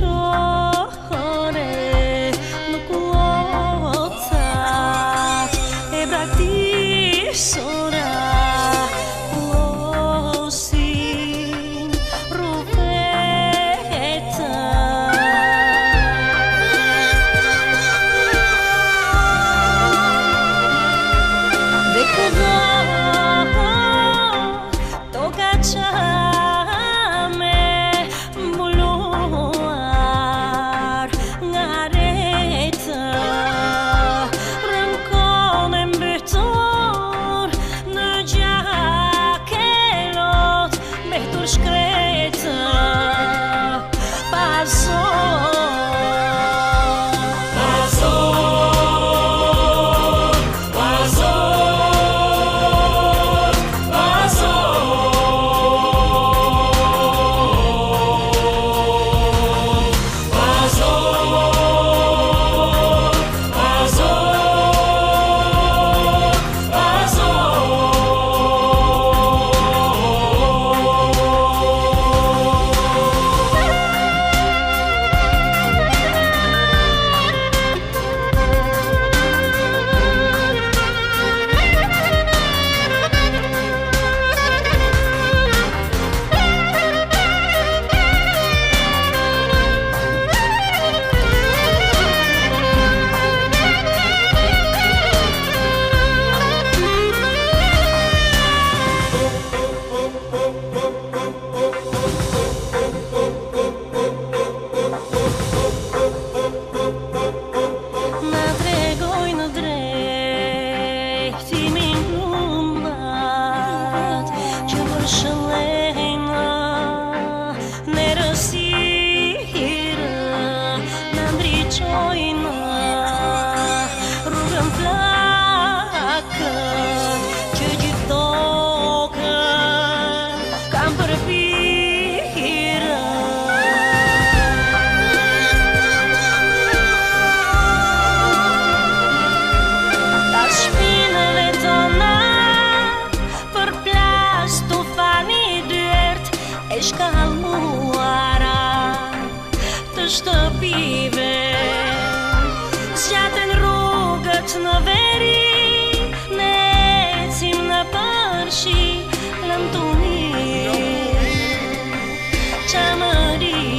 说。Të shtëpive Zgjatën rrugët në veri Ne ecim në përshi Lëmtuni Qamëri